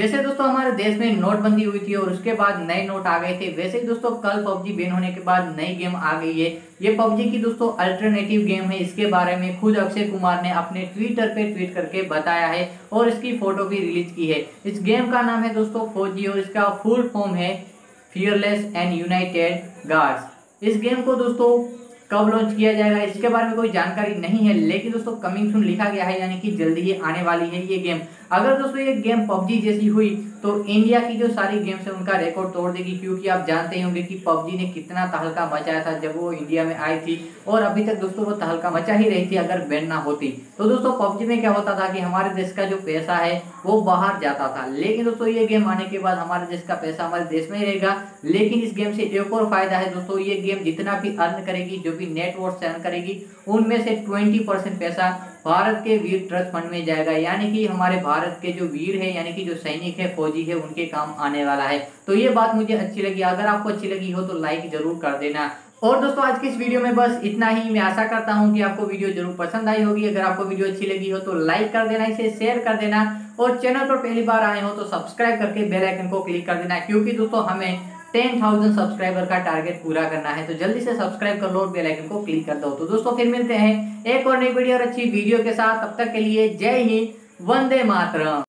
जैसे दोस्तों हमारे देश में नोटबंदी हुई थी और उसके बाद नए नोट आ गए थे, वैसे ही दोस्तों कल पबजी बैन होने के बाद नई गेम आ गई है। ये पबजी की दोस्तों अल्टरनेटिव गेम है। इसके बारे में खुद अक्षय कुमार ने अपने ट्विटर पे ट्वीट करके बताया है और इसकी फ़ोटो भी रिलीज़ की है। इस गेम का नाम है दोस्तों फौजी और इसका फुल फॉर्म है फियरलेस एंड यूनाइटेड गार्ड्स इस गेम को दोस्तों कब लॉन्च किया जाएगा, इसके बारे में कोई जानकारी नहीं है, लेकिन दोस्तों कमिंग सुन लिखा गया है, यानी कि जल्दी ये आने वाली है ये गेम अगर दोस्तों, ये गेम पबजी जैसी हुई तो इंडिया की जो सारी गेम्स है, उनका रिकॉर्ड तोड़ देगी, क्योंकि आप जानते ही होंगे कि पबजी ने कितना तहलका मचाया था जब वो इंडिया में आई थी, और अभी तक दोस्तों, वो तहलका मचा ही रही थी अगर बैन ना होती। तो दोस्तों, पबजी में क्या होता था कि हमारे देश का जो पैसा है, वो बाहर जाता था। लेकिन दोस्तों, ये गेम आने के बाद हमारे देश का पैसा हमारे देश में ही रहेगा, लेकिन इस गेम से एक और फ़ायदा है दोस्तों, ये गेम जितना भी अर्न करेगी, जो भी नेटवर्क से अर्न करेगी, उनमें से ट्वेंटी पैसा भारत के वीर ट्रस्ट फंड में जाएगा। यानी कि हमारे भारत के जो वीर है, यानी कि जो सैनिक है, फौजी है, उनके काम आने वाला है। तो ये बात मुझे अच्छी लगी। अगर आपको अच्छी लगी हो तो लाइक ज़रूर कर देना। और दोस्तों, आज की इस वीडियो में बस इतना ही। मैं आशा करता हूँ कि आपको वीडियो ज़रूर पसंद आई होगी। अगर आपको वीडियो अच्छी लगी हो तो लाइक कर देना, इसे शेयर कर देना। और चैनल पर पहली बार आए हो तो सब्सक्राइब करके बेल आइकन को क्लिक कर देना। क्योंकि दोस्तों, हमें टेन थाउज़ेंड सब्सक्राइबर का टारगेट पूरा करना है तो जल्दी से सब्सक्राइब कर लो और बेल आइकन को क्लिक कर दो। तो दोस्तों, फिर मिलते हैं एक और नई वीडियो और अच्छी वीडियो के साथ। तब तक के लिए जय हिंद, वंदे मातरम।